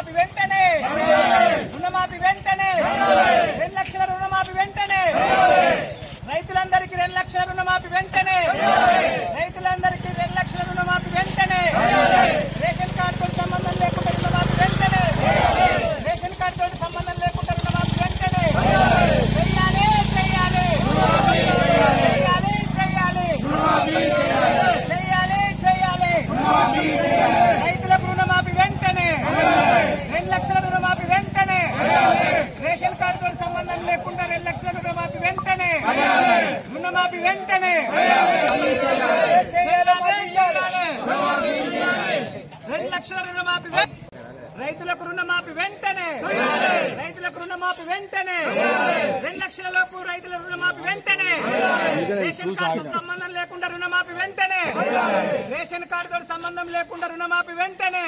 రుణమాఫీ వెంటనే. రుణమాఫీ వెంటనే. రెండు లక్షల రుణమాఫీ వెంటనే. రైతులందరికీ రెండు లక్షల రుణమాఫీ వెంటనే. రైతులందరికీ రెండు లక్షల రుణమాఫీ వెంటనే రేషన్ కార్డుతో సంబంధం లేకుండా రుణమాఫీ వెంటనే రేషన్ కార్డుతో సంబంధం లేకుండా రుణమాఫీ వెంటనే చెయ్యాలి చెయ్యాలి చెయ్యాలి చెయ్యాలి చెయ్యాలి చెయ్యాలి రైతులకు రుణమాఫీ వెంటనే రెండు లక్షల రుణమాఫీ వెంటనే రేషన్ కార్డుతో సంబంధం లేకుండా రెండు లక్షల రుణమాఫీ వెంటనే రుణమాఫీ వెంటనే చేయాలి, చేయాలి. రెండు లక్షల రుణమాఫీ రైతులకు రుణమాఫీ వెంటనే. రైతులకు రుణమాఫీ వెంటనే. రెండు లక్షల లోపు రైతుల రుణమాఫీ వెంటనే. రేషన్ కార్డు సంబంధం లేకుండా రుణమాఫీ వెంటనే. రేషన్ కార్డుతో సంబంధం లేకుండా రుణమాఫీ వెంటనే.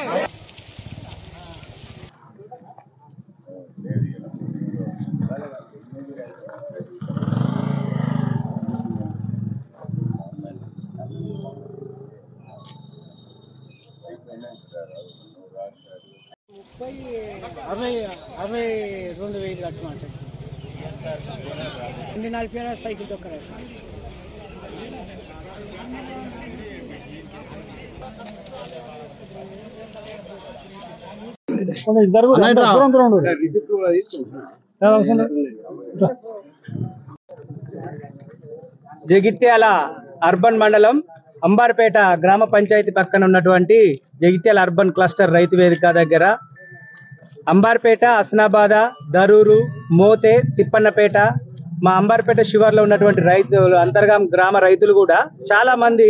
అరవై అరవై రెండు వేలు ఎన్ని నలభై సైకిల్ దొక్కరా సార్? జగిత్యాల అర్బన్ మండలం అంబార్పేట గ్రామ పంచాయతీ పక్కన ఉన్నటువంటి జగిత్యాల అర్బన్ క్లస్టర్ రైతు వేదిక దగ్గర అంబార్పేట అస్నాబాద దరూరు మోతే తిప్పన్నపేట. మా అంబార్పేట శివార్లో ఉన్నటువంటి రైతులు అంతర్గాం గ్రామ రైతులు కూడా చాలా మంది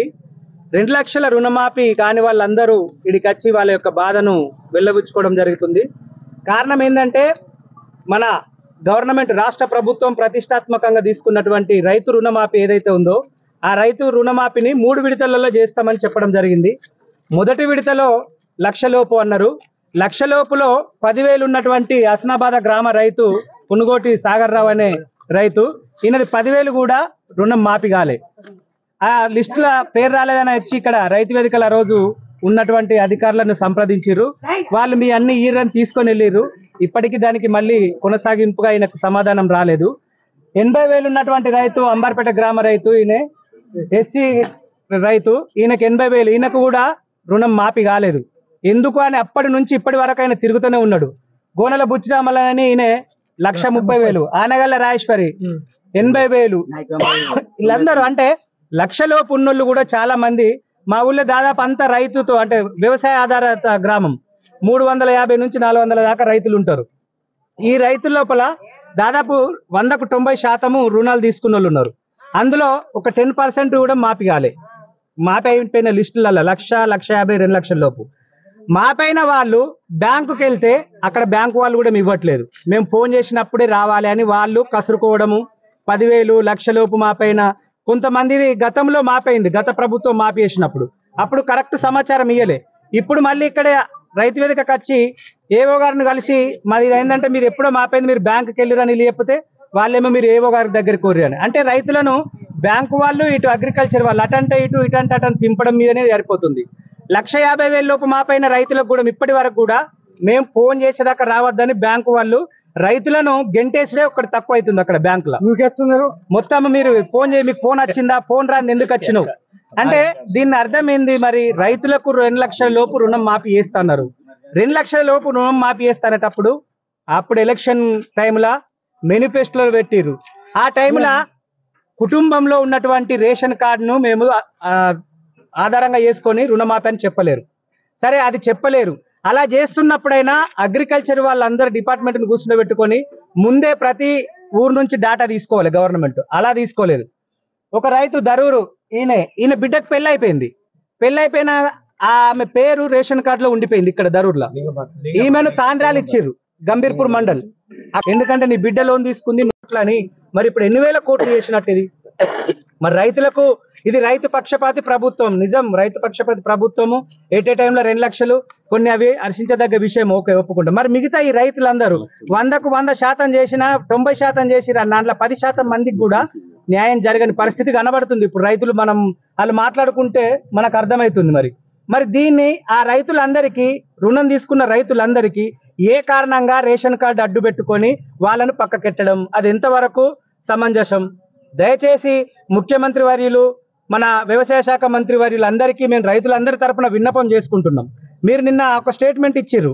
రెండు లక్షల రుణమాఫీ కాని వాళ్ళందరూ ఇడికి వచ్చి వాళ్ళ యొక్క బాధను వెళ్ళబుచ్చుకోవడం జరుగుతుంది. కారణం ఏంటంటే మన గవర్నమెంట్ రాష్ట్ర ప్రభుత్వం ప్రతిష్టాత్మకంగా తీసుకున్నటువంటి రైతు రుణమాఫీ ఏదైతే ఉందో ఆ రైతు రుణమాఫీని మూడు విడతలలో చేస్తామని చెప్పడం జరిగింది. మొదటి విడతలో లక్షలోపు అన్నారు. లక్షలోపులో పదివేలు ఉన్నటువంటి హస్నాబాద గ్రామ రైతు పునుగోటి సాగర్ రావు అనే రైతు. ఈయనది పదివేలు కూడా రుణం మాఫీ కాలే. ఆ లిస్టుల పేరు రాలేదని వచ్చి ఇక్కడ రైతు వేదికల రోజు ఉన్నటువంటి అధికారులను సంప్రదించారు వాళ్ళు మీ అన్ని ఈరని తీసుకొని వెళ్ళిరు ఇప్పటికీ దానికి మళ్ళీ కొనసాగింపుగా ఈయనకు సమాధానం రాలేదు. ఎనభై వేలు ఉన్నటువంటి రైతు అంబార్పేట గ్రామ రైతు ఈయన ఎస్సీ రైతు. ఈయనకు ఎనభై వేలు. ఈయనకు కూడా రుణం మాఫీ కాలేదు. ఎందుకు అని అప్పటి నుంచి ఇప్పటి వరకు ఆయన తిరుగుతూనే ఉన్నాడు. గోనెల బుచ్చిరామలని ఈయన లక్ష ముప్పై వేలు ఆనగల్ల రాజేశ్వరి ఎనభై వేలు. వీళ్ళందరూ అంటే లక్షలోపు ఉన్నోళ్ళు కూడా చాలా మంది. మా ఊళ్ళో దాదాపు అంతా రైతుతో అంటే వ్యవసాయ ఆధారిత గ్రామం. మూడు వందల యాభై నుంచి నాలుగు వందల దాకా రైతులు ఉంటారు. ఈ రైతుల లోపల దాదాపు వందకు తొంభై శాతము రుణాలు తీసుకున్న వాళ్ళు ఉన్నారు. అందులో ఒక టెన్ పర్సెంట్ కూడా మాపి కాలే. మాపి అయిపోయిన లిస్టులలో లక్ష లక్ష యాభై రెండు లక్షల లోపు. మాపైన వాళ్ళు బ్యాంకుకి వెళ్తే అక్కడ బ్యాంకు వాళ్ళు కూడా ఇవ్వట్లేదు. మేము ఫోన్ చేసినప్పుడే రావాలి అని వాళ్ళు కసురుకోవడము పదివేలు లక్షలోపు మాపైన కొంతమంది గతంలో మాపైంది గత ప్రభుత్వం మాపేసినప్పుడు. అప్పుడు కరెక్ట్ సమాచారం ఇయ్యలే. ఇప్పుడు మళ్ళీ ఇక్కడే రైతు వేదికకు వచ్చి ఏవో గారిని కలిసి మాది ఇది ఏంటంటే మీరు ఎప్పుడో మాపైంది మీరు బ్యాంకుకి వెళ్ళిరని లేకపోతే వాళ్ళేమో మీరు ఏవో గారి దగ్గర కోరి అంటే రైతులను బ్యాంకు వాళ్ళు ఇటు అగ్రికల్చర్ వాళ్ళు అటంటే ఇటు ఇటంటే అటంటే తింపడం మీదనే సరిపోతుంది లక్ష యాభై వేల లోపు మాపైన రైతులకు కూడా ఇప్పటి వరకు కూడా మేము ఫోన్ చేసేదాకా రావద్దని బ్యాంకు వాళ్ళు రైతులను గెంటేసుడే ఒకటి తక్కువ అవుతుంది అక్కడ బ్యాంకులో మీకెత్తున్నారు? మొత్తం మీరు ఫోన్ చేయి మీకు ఫోన్ వచ్చిందా? ఫోన్ రాని ఎందుకు వచ్చినావు? అంటే దీని అర్థం ఏంది మరి? రైతులకు రెండు లక్షల లోపు రుణం మాఫీ చేస్తున్నారు. రెండు లక్షల లోపు రుణం మాఫీ చేస్తానటప్పుడు అప్పుడు ఎలక్షన్ టైంలో మేనిఫెస్టోలో పెట్టిర్రు. ఆ టైంలో కుటుంబంలో ఉన్నటువంటి రేషన్ కార్డును మేము ఆధారంగా చేసుకొని రుణమాఫీ అని చెప్పలేరు. సరే అది చెప్పలేరు. అలా చేస్తున్నప్పుడైనా అగ్రికల్చర్ వాళ్ళందరూ డిపార్ట్మెంట్ను కూర్చుని పెట్టుకొని ముందే ప్రతి ఊరు నుంచి డేటా తీసుకోవాలి గవర్నమెంట్ అలా తీసుకోలేదు. ఒక రైతు దరూరు ఈయన ఈయన బిడ్డకు పెళ్ళి అయిపోయింది. పెళ్ళి అయిపోయిన ఆమె పేరు రేషన్ కార్డులో ఉండిపోయింది ఇక్కడ దరూర్లో ఈమెను తాండ్రాలు ఇచ్చారు గంభీర్పూర్ మండల్. ఎందుకంటే నీ బిడ్డ లోన్ తీసుకుంది నోట్లని. మరి ఇప్పుడు ఎన్ని వేల కోట్లు చేసినట్టు ఇది? మరి రైతులకు ఇది రైతు పక్షపాతి ప్రభుత్వం. నిజం రైతు పక్షపాతి ప్రభుత్వము ఏటే టైంలో రెండు లక్షలు కొన్ని అవి హర్షించదగ్గ విషయం. ఓకే ఒప్పుకుంటాం. మరి మిగతా ఈ రైతులందరూ వందకు వంద శాతం చేసిన తొంభై శాతం చేసిన దాంట్లో పది శాతం మందికి కూడా న్యాయం జరగని పరిస్థితి కనబడుతుంది. ఇప్పుడు రైతులు మనం వాళ్ళు మాట్లాడుకుంటే మనకు అర్థమవుతుంది మరి. మరి దీన్ని ఆ రైతులందరికీ రుణం తీసుకున్న రైతులందరికీ ఏ కారణంగా రేషన్ కార్డు అడ్డు పెట్టుకొని వాళ్ళను పక్కకెట్టడం అది ఎంతవరకు సమంజసం? దయచేసి ముఖ్యమంత్రి వర్యులు మన వ్యవసాయ శాఖ మంత్రి వర్యులందరికీ మేము రైతులందరి తరపున విన్నపం చేసుకుంటున్నాం. మీరు నిన్న ఒక స్టేట్మెంట్ ఇచ్చిర్రు.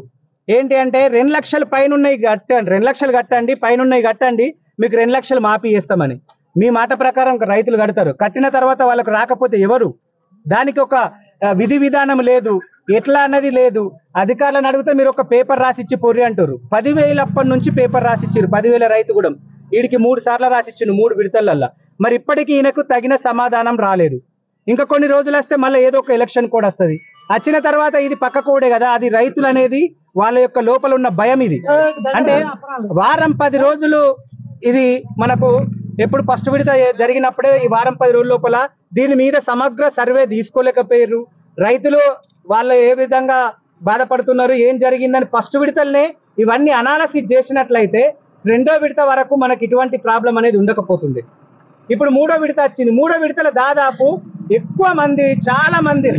ఏంటి అంటే రెండు లక్షల పైన ఉన్నాయి కట్టండి రెండు లక్షలు కట్టండి పైన ఉన్నాయి కట్టండి మీకు రెండు లక్షలు మాఫీ చేస్తామని. మీ మాట ప్రకారం రైతులు కడతారు. కట్టిన తర్వాత వాళ్ళకు రాకపోతే ఎవరు? దానికి ఒక విధి విధానం లేదు. ఎట్లా అన్నది లేదు. అధికారులను అడిగితే మీరు ఒక పేపర్ రాసిచ్చి పొర్రి అంటారు పదివేలు అప్పటి నుంచి పేపర్ రాసిచ్చారు. పదివేల రైతు కూడా. వీడికి మూడు సార్లు రాసిచ్చిండు మూడు విడతలల్లా. మరి ఇప్పటికీ ఈయనకు తగిన సమాధానం రాలేదు. ఇంకా కొన్ని రోజులు వస్తే మళ్ళీ ఏదో ఒక ఎలక్షన్ కోడ్ వస్తుంది. వచ్చిన తర్వాత ఇది పక్క కోడే కదా అది రైతులు అనేది వాళ్ళ యొక్క లోపల ఉన్న భయం ఇది. అంటే వారం పది రోజులు ఇది మనకు ఎప్పుడు ఫస్ట్ విడత జరిగినప్పుడే ఈ వారం పది రోజుల లోపల దీని మీద సమగ్ర సర్వే తీసుకోలేకపోయారు రైతులు వాళ్ళు ఏ విధంగా బాధపడుతున్నారు ఏం జరిగిందని ఫస్ట్ విడతలనే ఇవన్నీ అనాలసిస్ చేసినట్లయితే రెండో విడత వరకు మనకి ఇటువంటి ప్రాబ్లం అనేది ఉండకపోతుంది ఇప్పుడు మూడో విడత వచ్చింది. మూడో విడతలో దాదాపు ఎక్కువ మంది చాలా మంది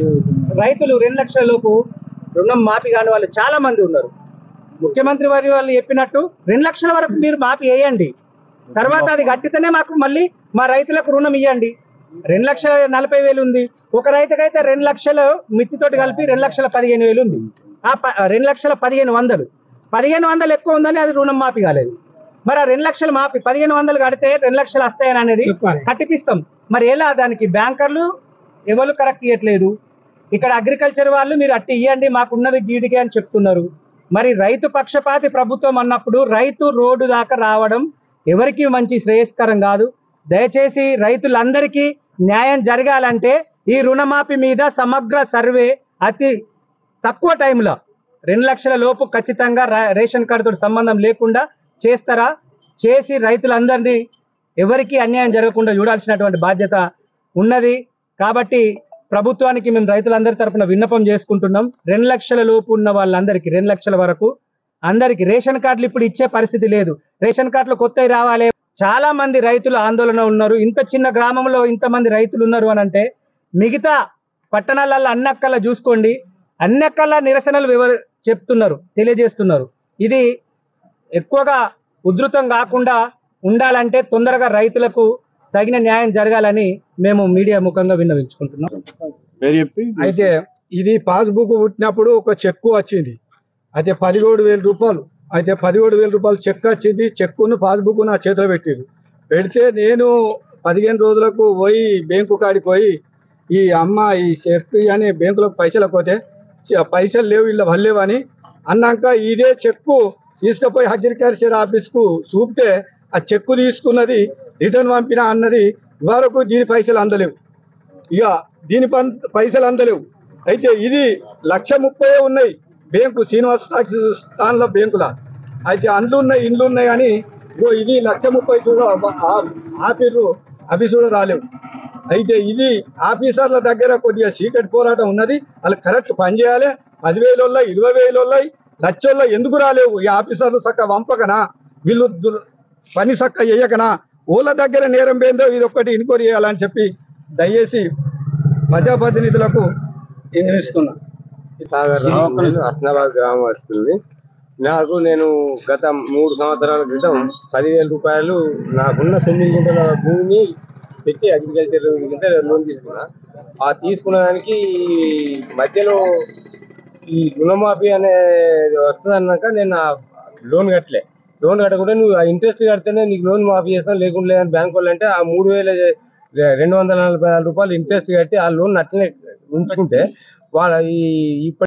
రైతులు రెండు లక్షల లోపు రుణం మాఫీ కాని వాళ్ళు చాలా మంది ఉన్నారు. ముఖ్యమంత్రి వారి వాళ్ళు చెప్పినట్టు రెండు లక్షల వరకు మీరు మాఫీ వేయండి తర్వాత అది కట్టితేనే మాకు మళ్ళీ మా రైతులకు రుణం ఇవ్వండి రెండు లక్షల నలభై వేలు ఉంది. ఒక రైతుకైతే రెండు లక్షలు మిత్తితోటి కలిపి రెండు లక్షల పదిహేను వేలు ఉంది. ఆ ప- రెండు లక్షల పదిహేను వందలు. పదిహేను వందలు ఎక్కువ ఉందని అది రుణం మాఫీ కాలేదు. మరి ఆ రెండు లక్షలు మాఫీ పదిహేను వందలు కడితే రెండు లక్షలు వస్తాయని అనేది కట్టిపిస్తాం. మరి ఎలా? దానికి బ్యాంకర్లు ఎవరు కరెక్ట్ ఇవ్వట్లేదు ఇక్కడ అగ్రికల్చర్ వాళ్ళు మీరు అట్టి ఇవ్వండి మాకున్నది గీడికే అని చెప్తున్నారు. మరి రైతు పక్షపాతి ప్రభుత్వం అన్నప్పుడు రైతు రోడ్డు దాకా రావడం ఎవరికి మంచి శ్రేయస్కరం కాదు. దయచేసి రైతులందరికీ న్యాయం జరగాలంటే ఈ రుణమాఫీ మీద సమగ్ర సర్వే అతి తక్కువ టైంలో రెండు లక్షల లోపు ఖచ్చితంగా రేషన్ కార్డుతో సంబంధం లేకుండా చేస్తారా? చేసి రైతులందరినీ ఎవరికి అన్యాయం జరగకుండా చూడాల్సినటువంటి బాధ్యత ఉన్నది. కాబట్టి ప్రభుత్వానికి మేము రైతులందరి తరపున విన్నపం చేసుకుంటున్నాం. రెండు లక్షల లోపు ఉన్న వాళ్ళందరికీ రెండు లక్షల వరకు అందరికి రేషన్ కార్డులు ఇప్పుడు ఇచ్చే పరిస్థితి లేదు. రేషన్ కార్డులు కొత్తవి రావాలి. చాలా మంది రైతులు ఆందోళన ఉన్నారు. ఇంత చిన్న గ్రామంలో ఇంతమంది రైతులు ఉన్నారు అని అంటే మిగతా పట్టణాలలో అన్నక్కల్లా చూసుకోండి. అన్నక్కల్లా నిరసనలు వివర చెప్తున్నారు తెలియజేస్తున్నారు. ఇది ఎక్కువగా ఉధృతం కాకుండా ఉండాలంటే తొందరగా రైతులకు తగిన న్యాయం జరగాలని మేము మీడియా ముఖంగా విన్నవించుకుంటున్నాం. అయితే ఇది పాస్బుక్ పుట్టినప్పుడు ఒక చెక్కు వచ్చింది. అయితే పదిహేడు వేల రూపాయలు. అయితే పదిహేడు వేల రూపాయలు చెక్ వచ్చింది. చెక్కును పాస్బుక్ నా చేతిలో పెట్టింది. పెడితే నేను పదిహేను రోజులకు పోయి బ్యాంకు కాడికి పోయి ఈ అమ్మ ఈ చెక్ అని బ్యాంకులకు పైసలు పోతే పైసలు లేవు ఇలా వల్లేవు అని అన్నాక ఇదే చెక్కు తీసుకుపోయి అగ్రికల్చర్ ఆఫీస్కు చూపితే ఆ చెక్కు తీసుకున్నది రిటర్న్ పంపిన అన్నది వరకు దీని పైసలు అందలేవు. ఇక దీని పైసలు అందలేవు. అయితే ఇది లక్ష ముప్పై ఉన్నాయి బ్యాంకు శ్రీనివాస స్థానంలో బ్యాంకుల. అయితే అండ్లు ఉన్నాయి ఇండ్లు ఉన్నాయి కానీ ఇగో ఇది లక్ష ముప్పై చూడ ఆఫీసు ఆఫీసు కూడా రాలేవు. అయితే ఇది ఆఫీసర్ల దగ్గర కొద్దిగా సీక్రెట్ పోరాటం ఉన్నది. వాళ్ళు కరెక్ట్ పనిచేయాలి పదివేలు ఉన్నాయి ఇరవై వేలు ఉన్నాయి. లక్షల్లో ఎందుకు రాలేవు? ఈ ఆఫీసర్లు చక్క వంపకనా? వీళ్ళు పని చక్క చేయకనా ఊళ్ళ దగ్గర నేరం పోయిందో ఇది ఒక్కటి ఇన్క్వైరీ చేయాలని చెప్పి దయచేసి ప్రజాప్రతినిధులకు వినిపిస్తున్నా సాగర్ రావు నేను హస్నాబాద్ గ్రామం వస్తుంది. నాకు నేను గత మూడు సంవత్సరాల క్రితం పదివేల రూపాయలు నాకున్న తొమ్మిది గుంటల భూమిని పెట్టి అగ్రికల్చర్ కింద లోన్ తీసుకున్నా. ఆ తీసుకున్న దానికి మధ్యలో ఈ రుణమాఫీ అనే వస్తుంది అన్నాక నేను లోన్ కట్టలే. లోన్ కట్టకుండా నువ్వు ఇంట్రెస్ట్ కడితేనే నీకు లోన్ మాఫీ చేస్తాను లేకుండా లేదని బ్యాంక్ వాళ్ళు అంటే ఆ మూడు వేల రెండు వందల నలభై నాలుగు రూపాయలు ఇంట్రెస్ట్ కట్టి ఆ లోన్ అట్లనే ఉంచుకుంటే వాళ్ళ ఈ ఇప్పటి